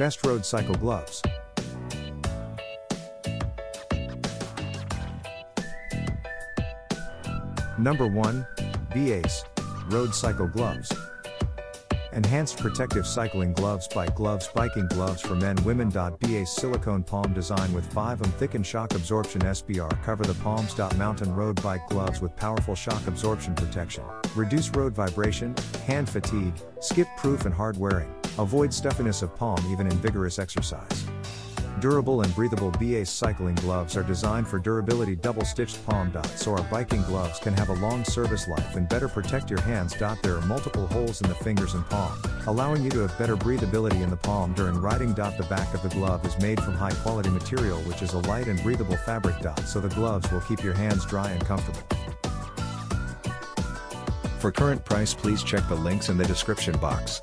Best Road Cycle Gloves. Number 1. B-Ace. Road Cycle Gloves. Enhanced Protective Cycling Gloves Bike Gloves Biking Gloves for Men Women. BA's silicone palm design with 5 m thickened shock absorption SBR cover the palms. Mountain road bike gloves with powerful shock absorption protection. Reduce road vibration, hand fatigue, skip proof and hard wearing. Avoid stuffiness of palm even in vigorous exercise. Durable and breathable BA cycling gloves are designed for durability double stitched palm dots so our biking gloves can have a long service life and better protect your hands. There are multiple holes in the fingers and palm, allowing you to have better breathability in the palm during riding. The back of the glove is made from high quality material which is a light and breathable fabric. So the gloves will keep your hands dry and comfortable. For current price please check the links in the description box.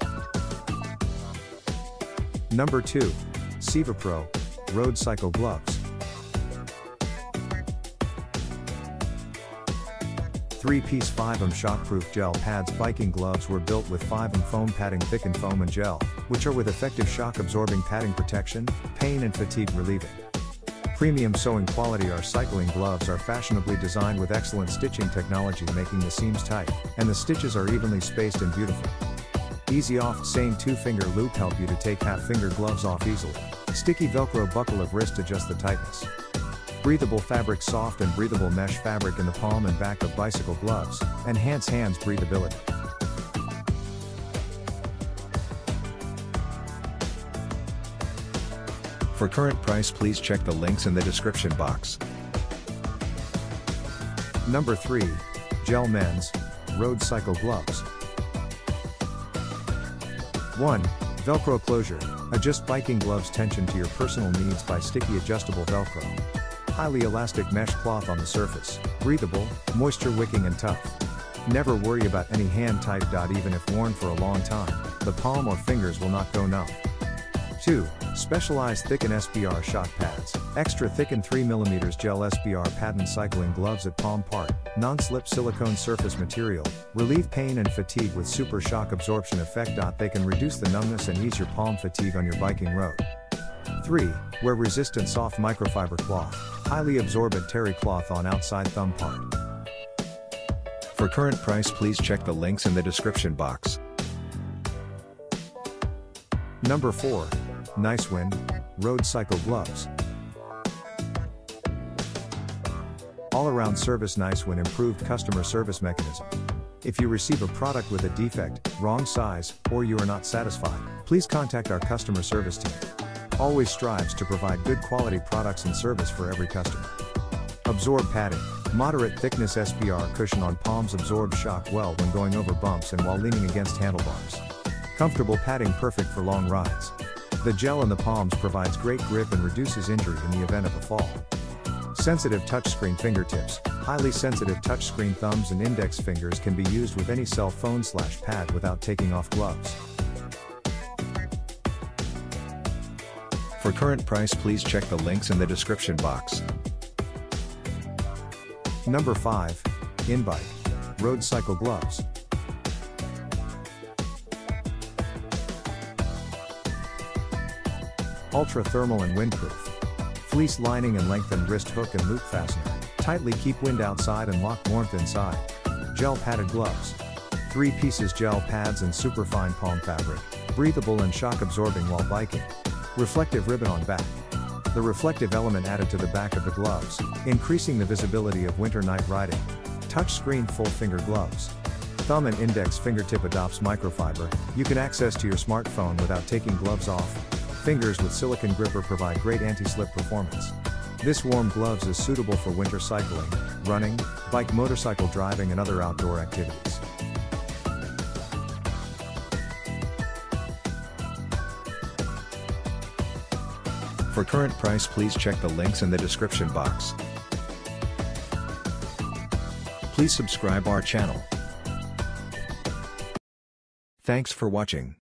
Number 2. Siva Pro, Road Cycle Gloves. 3-piece 5M shockproof gel pads biking gloves were built with 5M foam padding thickened foam and gel, which are with effective shock absorbing padding protection, pain and fatigue relieving. Premium sewing quality Our cycling gloves are fashionably designed with excellent stitching technology making the seams tight, and the stitches are evenly spaced and beautiful. Easy off same 2 finger loop help you to take half finger gloves off easily. Sticky velcro buckle of wrist adjust the tightness. Breathable fabric soft and breathable mesh fabric in the palm and back of bicycle gloves, enhance hands breathability. For current price please check the links in the description box. Number 3. Gel Men's, Road Cycle Gloves. 1. Velcro Closure, adjust biking gloves tension to your personal needs by sticky adjustable Velcro. Highly elastic mesh cloth on the surface, breathable, moisture wicking and tough. Never worry about any hand tight. Even if worn for a long time, the palm or fingers will not go numb. 2. Specialized Thicken SBR Shock Pads. Extra thicken 3mm gel SBR patent cycling gloves at palm part, non-slip silicone surface material, relieve pain and fatigue with super shock absorption effect. They can reduce the numbness and ease your palm fatigue on your biking road. 3. Wear resistant soft microfiber cloth, highly absorbent terry cloth on outside thumb part. For current price please check the links in the description box. Number 4. Nicewind, Road Cycle Gloves. All-around service Nice Nicewind improved customer service mechanism. If you receive a product with a defect, wrong size, or you are not satisfied, please contact our customer service team. Always strives to provide good quality products and service for every customer. Absorb padding, moderate thickness SBR cushion on palms absorb shock well when going over bumps and while leaning against handlebars. Comfortable padding perfect for long rides. The gel in the palms provides great grip and reduces injury in the event of a fall. Sensitive touchscreen fingertips, highly sensitive touchscreen thumbs and index fingers can be used with any cell phone slash pad without taking off gloves. For current price please check the links in the description box. Number 5. InBike. Road Cycle Gloves. Ultra thermal and windproof. Fleece lining and lengthened wrist hook and loop fastener. Tightly keep wind outside and lock warmth inside. Gel padded gloves. 3 pieces gel pads and superfine palm fabric. Breathable and shock absorbing while biking. Reflective ribbon on back. The reflective element added to the back of the gloves, increasing the visibility of winter night riding. Touchscreen full finger gloves. Thumb and index fingertip adopts microfiber, you can access to your smartphone without taking gloves off, Fingers with silicone gripper provide great anti-slip performance. This warm gloves is suitable for winter cycling, running, bike motorcycle driving and other outdoor activities. For current price please check the links in the description box. Please subscribe our channel. Thanks for watching.